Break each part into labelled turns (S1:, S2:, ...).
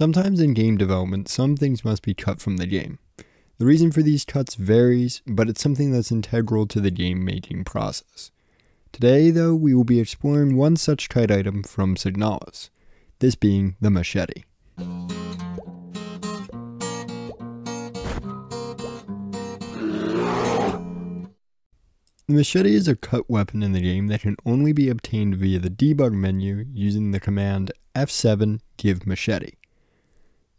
S1: Sometimes in game development, some things must be cut from the game. The reason for these cuts varies, but it's something that's integral to the game making process. Today, though, we will be exploring one such cut item from Signalis, this being the machete. The machete is a cut weapon in the game that can only be obtained via the debug menu using the command F7 give machete.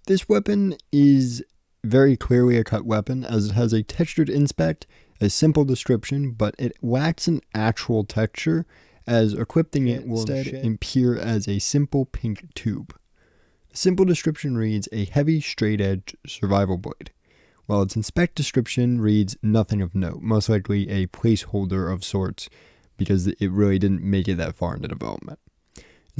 S1: This weapon is very clearly a cut weapon as it has a textured inspect, a simple description, but it lacks an actual texture as equipping it will instead appear as a simple pink tube. The simple description reads a heavy straight edge survival blade while its inspect description reads nothing of note, most likely a placeholder of sorts, because it really didn't make it that far into development.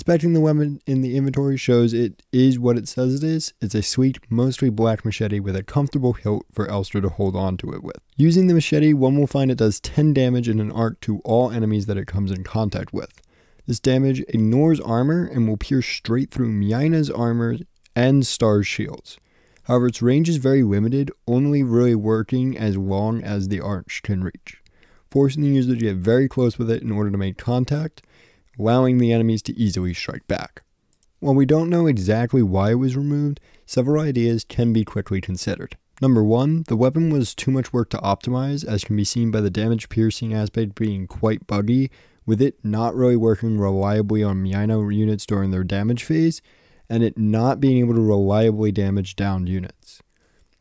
S1: Inspecting the weapon in the inventory shows it is what it says it is. It's a sweet, mostly black machete with a comfortable hilt for Elster to hold on to it with. Using the machete, one will find it does 10 damage in an arc to all enemies that it comes in contact with. This damage ignores armor and will pierce straight through Mynah's armor and Star's shields. However, its range is very limited, only really working as long as the arch can reach, forcing the user to get very close with it in order to make contact, allowing the enemies to easily strike back. While we don't know exactly why it was removed, several ideas can be quickly considered. Number one, the weapon was too much work to optimize, as can be seen by the damage piercing aspect being quite buggy, with it not really working reliably on Mynah units during their damage phase, and it not being able to reliably damage downed units.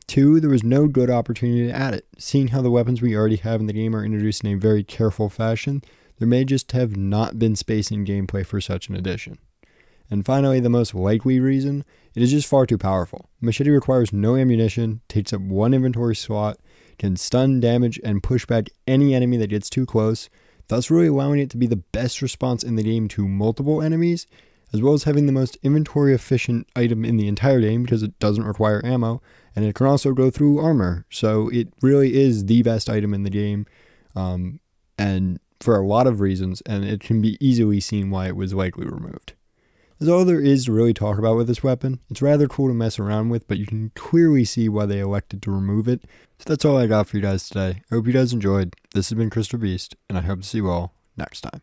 S1: Two, there was no good opportunity to add it. Seeing how the weapons we already have in the game are introduced in a very careful fashion, there may just have not been space in gameplay for such an addition. And finally, the most likely reason, it is just far too powerful. Machete requires no ammunition, takes up one inventory slot, can stun, damage, and push back any enemy that gets too close, thus really allowing it to be the best response in the game to multiple enemies, as well as having the most inventory efficient item in the entire game because it doesn't require ammo and it can also go through armor. So it really is the best item in the game, um, and for a lot of reasons, and it can be easily seen why it was likely removed. That's all there is to really talk about with this weapon. It's rather cool to mess around with, but you can clearly see why they elected to remove it. So that's all I got for you guys today. I hope you guys enjoyed. This has been Cristiferbeast, and I hope to see you all next time.